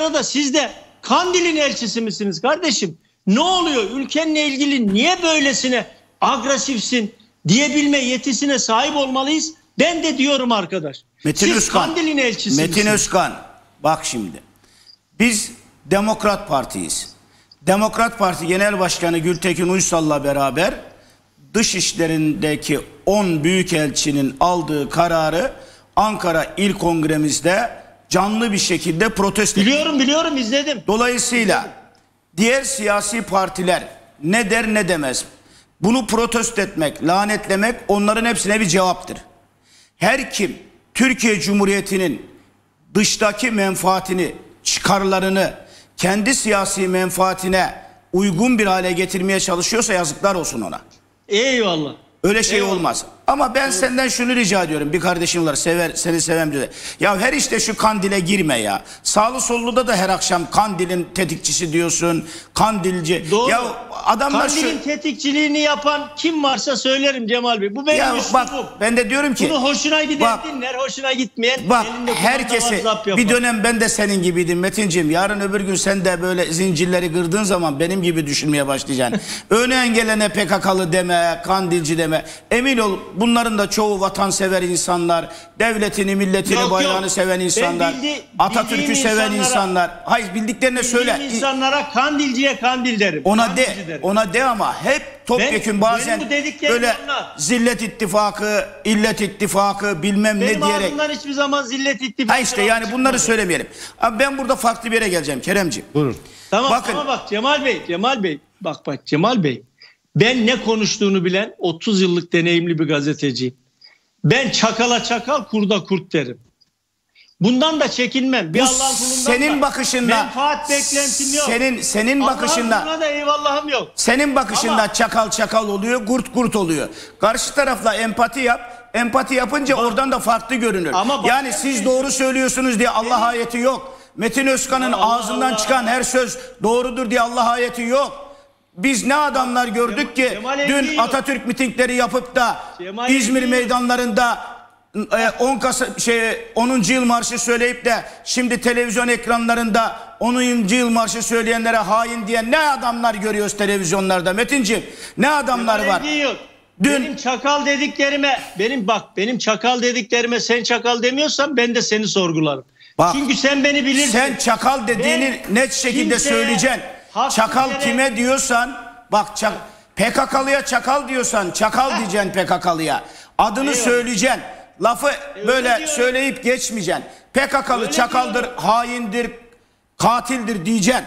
Ankara'da siz de Kandil'in elçisi misiniz kardeşim? Ne oluyor? Ülkenle ilgili niye böylesine agresifsin diyebilme yetisine sahip olmalıyız. Ben de diyorum arkadaş. Metin siz Özkan. Kandil'in elçisi Metin misiniz? Özkan. Bak şimdi. Biz Demokrat Parti'yiz. Demokrat Parti Genel Başkanı Gültekin Uysal'la beraber dış işlerindeki 10 büyükelçinin aldığı kararı Ankara İl Kongremizde canlı bir şekilde protesto. Biliyorum biliyorum izledim. Dolayısıyla diğer siyasi partiler ne der ne demez. Bunu protesto etmek, lanetlemek onların hepsine bir cevaptır. Her kim Türkiye Cumhuriyeti'nin dıştaki menfaatini, çıkarlarını kendi siyasi menfaatine uygun bir hale getirmeye çalışıyorsa yazıklar olsun ona. Eyvallah. Öyle şey Eyvallah. olmaz. Ama ben senden şunu rica ediyorum. Bir kardeşim var sever, seni seven biri. Ya her işte şu kandile girme ya. Sağlı solluda da her akşam kandilin tetikçisi diyorsun. Kandilci. Doğru. Ya adamlar Kandil'in şu... tetikçiliğini yapan kim varsa söylerim Cemal Bey. Bu benim Ya üslubum. bak ben de diyorum ki... Bunu hoşuna giden Bak, dinler, hoşuna gitmeyen Bak herkesi bir dönem ben de senin gibiydim Metinciğim. Yarın öbür gün sen de böyle zincirleri kırdığın zaman benim gibi düşünmeye başlayacaksın. Öne engelene PKK'lı deme, kandilci deme. Emin ol bunların da çoğu vatansever insanlar, devletini, milletini, Yok, bayrağını yok. seven insanlar, bildi- Atatürk'ü seven insanlara- insanlar. Hayır bildiklerine söyle. İnsanlara kandilciye kandil derim. Ona de, derim. ona de ama hep topyekun Ben- bazen benim böyle onlar. zillet ittifakı, illet ittifakı bilmem Benim ne diyerek. ağzımdan hiçbir zaman zillet ittifakı. Ha işte yani bunları söylemeyelim. Abi ben burada farklı bir yere geleceğim Keremciğim. Buyurun. Tamam Bakın. ama bak Cemal Bey, Cemal Bey. Bak bak Cemal Bey. Ben ne konuştuğunu bilen 30 yıllık deneyimli bir gazeteciyim. Ben çakala çakal, kurda kurt derim. Bundan da çekinmem. Bir Bu Allah'ın kulundan senin da bakışında menfaat beklentim yok. Senin senin Allah'ın bakışında da eyvallahım yok. senin bakışında Ama- çakal çakal oluyor, kurt kurt oluyor. Karşı tarafla empati yap. Empati yapınca oradan da farklı görünür. Ama bak- yani siz doğru söylüyorsunuz diye Allah ayeti yok. Metin Özkan'ın Allah ağzından Allah. çıkan her söz doğrudur diye Allah ayeti yok. Biz ne adamlar gördük ki Cemal dün. Atatürk mitingleri yapıp da Cemal İzmir Engin meydanlarında e, 10 Kasım şey 10. yıl marşı söyleyip de şimdi televizyon ekranlarında 10. yıl marşı söyleyenlere hain diyen ne adamlar görüyoruz televizyonlarda Metinciğim? Ne adamlar Cemal var? Engin yok. Dün- Benim çakal dediklerime, benim bak benim çakal dediklerime sen çakal demiyorsan ben de seni sorgularım. Bak, Çünkü sen beni bilirsin. Sen çakal dediğini Ben net şekilde kimseye söyleyeceksin. Haksız Çakal yere- kime diyorsan bak çak, PKK'lıya çakal diyorsan çakal diyeceksin PKK'lıya. Adını Eyvallah. söyleyeceksin. Lafı böyle diyorum. söyleyip geçmeyeceksin. PKK'lı Öyle çakaldır, diyorum. haindir, katildir diyeceksin.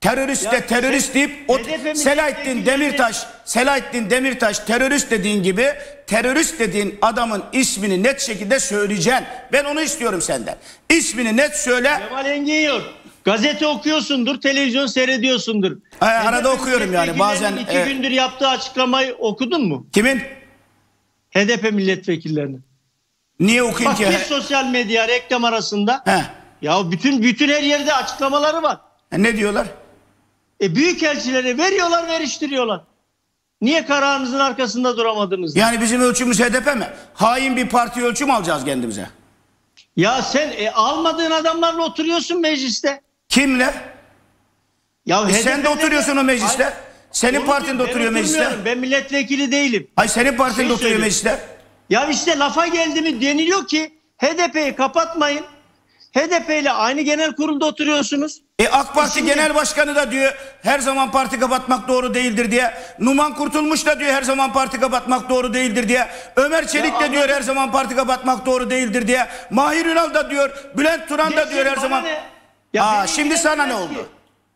Terörist de Ya terörist sen- deyip o Selahattin Demirtaş, Selahattin Demirtaş terörist dediğin gibi terörist dediğin adamın ismini net şekilde söyleyeceksin. Ben onu istiyorum senden. İsmini net söyle. Cemal Engin. Gazete okuyorsundur, televizyon seyrediyorsundur. He, arada okuyorum yani, bazen, iki e, gündür yaptığı açıklamayı okudun mu? Kimin? HDP milletvekillerinin. Niye okuyayım Bak ki? bir sosyal medya reklam arasında. He. Ya bütün bütün her yerde açıklamaları var. E, Ne diyorlar? E büyükelçilere veriyorlar, veriştiriyorlar. Niye kararınızın arkasında duramadınız? Yani bizim ölçümüz HDP mi? Hain bir parti ölçüm alacağız kendimize. Ya sen e, almadığın adamlarla oturuyorsun mecliste. Kimle? Ya E, sen de oturuyorsun o mecliste. Hayır, Senin onu partinde oturuyor mecliste. Ben milletvekili değilim. Ay senin partinde Şey oturuyor mecliste. Ya işte lafa geldi mi deniliyor ki HDP'yi kapatmayın. HDP ile aynı genel kurulda oturuyorsunuz. E AK Parti Şimdi- Genel Başkanı da diyor her zaman parti kapatmak doğru değildir diye. Numan Kurtulmuş da diyor her zaman parti kapatmak doğru değildir diye. Ömer Çelik de Ya diyor ama- her zaman parti kapatmak doğru değildir diye. Mahir Ünal da diyor, Bülent Turan da diyor her zaman. ne? Ya Aa, beni şimdi sana ne oldu? ki.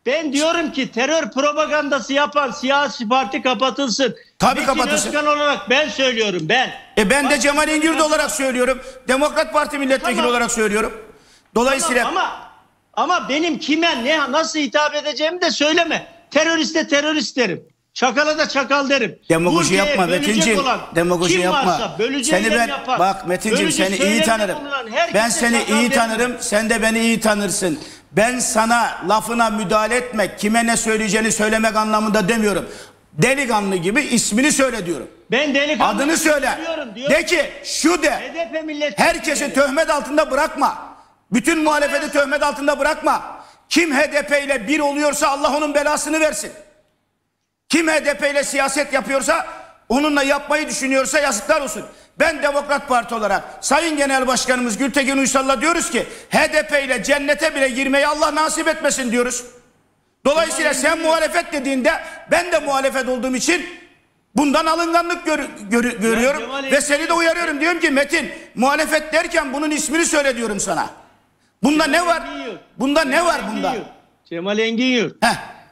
Ben diyorum ki terör propagandası yapan siyasi parti kapatılsın. Tabii Metin kapatılsın. Özkan olarak ben söylüyorum ben. E ben de Başka Cemal kapatılsın. olarak söylüyorum. Demokrat Parti milletvekili Tamam. olarak söylüyorum. Dolayısıyla Ama ama benim kime ne nasıl hitap edeceğimi de söyleme. Teröriste terörist derim. Çakala da çakal derim. Demagoji yapma Metinciğim. Demagoji yapma. Seni ben yapan, bak Metinciğim seni iyi tanırım. Ben seni iyi derim. tanırım. Sen de beni iyi tanırsın. Ben sana lafına müdahale etmek, kime ne söyleyeceğini söylemek anlamında demiyorum. Delikanlı gibi ismini söyle diyorum. Ben delikanlı Adını söyle. diyorum, diyorum. De ki şu de. HDP. Herkesi töhmet altında bırakma. Bütün muhalefeti töhmet altında bırakma. kim HDP ile bir oluyorsa Allah onun belasını versin. Kim HDP ile siyaset yapıyorsa onunla yapmayı düşünüyorsa yazıklar olsun. Ben Demokrat Parti olarak Sayın Genel Başkanımız Gültekin Uysal'la diyoruz ki HDP ile cennete bile girmeyi Allah nasip etmesin diyoruz. Dolayısıyla sen muhalefet dediğinde ben de muhalefet olduğum için bundan alınganlık gör- gör- görüyorum Cemal ve seni de uyarıyorum. Diyorum ki Metin muhalefet derken bunun ismini söyle diyorum sana. Bunda ne var? Engin. Bunda ne Cemal var Engin bunda? Cemal Engin Yurt.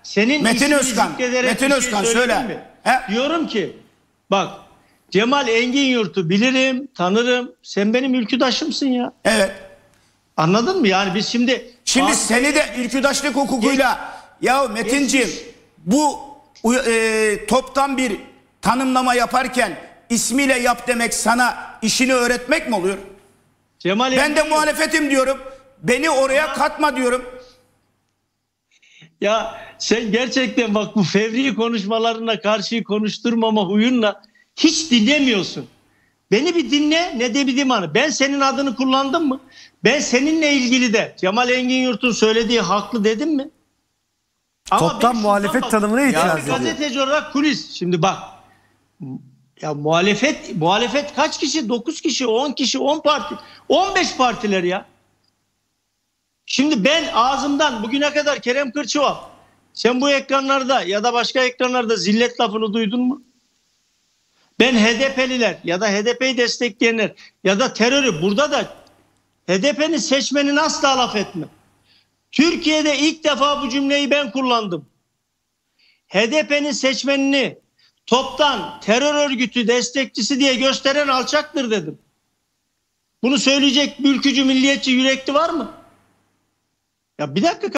Senin Metin Özkan, Metin şey Özkan, söyleyeyim söyle. mi? He? Diyorum ki bak Cemal Engin Yurt'u bilirim, tanırım. Sen benim ülküdaşımsın ya. Evet. Anladın mı? Yani biz şimdi Şimdi Aa, seni de ülküdaşlık hukukuyla ya Metinciğim bu e, toptan bir tanımlama yaparken ismiyle yap demek sana işini öğretmek mi oluyor? Cemal Ben de muhalefetim diyorum. Beni oraya katma diyorum. Ya sen gerçekten bak bu fevri konuşmalarına karşı konuşturmama huyunla hiç dinlemiyorsun. Beni bir dinle ne de bileyim hani. Ben senin adını kullandım mı? Ben seninle ilgili de Cemal Engin Yurt'un söylediği haklı dedim mi? Ama Toptan muhalefet bak- tanımına itiraz bir ediyor. Gazeteci olarak kulis. Şimdi bak. Ya muhalefet muhalefet kaç kişi? 9 kişi, 10 kişi, 10 parti, 15 partiler ya. Şimdi ben ağzımdan bugüne kadar Kerem Kırçıval sen bu ekranlarda ya da başka ekranlarda zillet lafını duydun mu? Ben HDP'liler ya da HDP'yi destekleyenler ya da terörü burada da HDP'nin seçmenini asla laf etmem. Türkiye'de ilk defa bu cümleyi ben kullandım. HDP'nin seçmenini toptan terör örgütü destekçisi diye gösteren alçaktır dedim. Bunu söyleyecek bir ülkücü milliyetçi yürekli var mı? Ya bir dakika